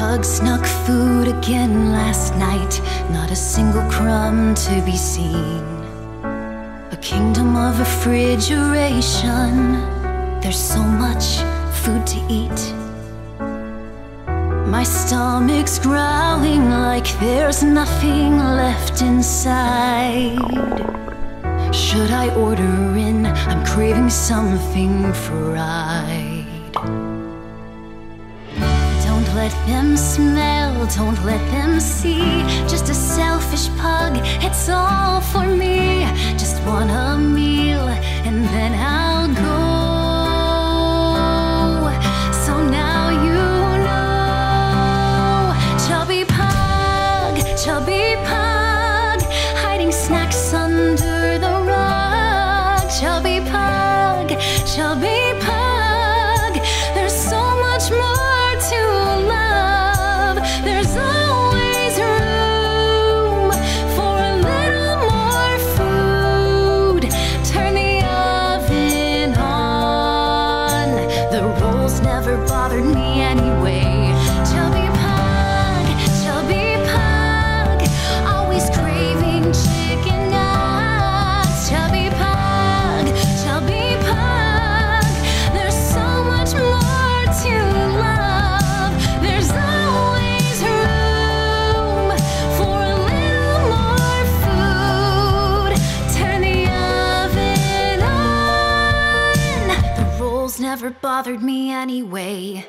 Pug snuck food again last night, not a single crumb to be seen. A kingdom of refrigeration, there's so much food to eat. My stomach's growling like there's nothing left inside. Should I order in? I'm craving something fried. Don't let them smell, don't let them see. Just a selfish pug, it's all for me. Just want a meal and then I'll go. So now you know. Chubby pug, chubby pug, never bothered me never bothered me anyway.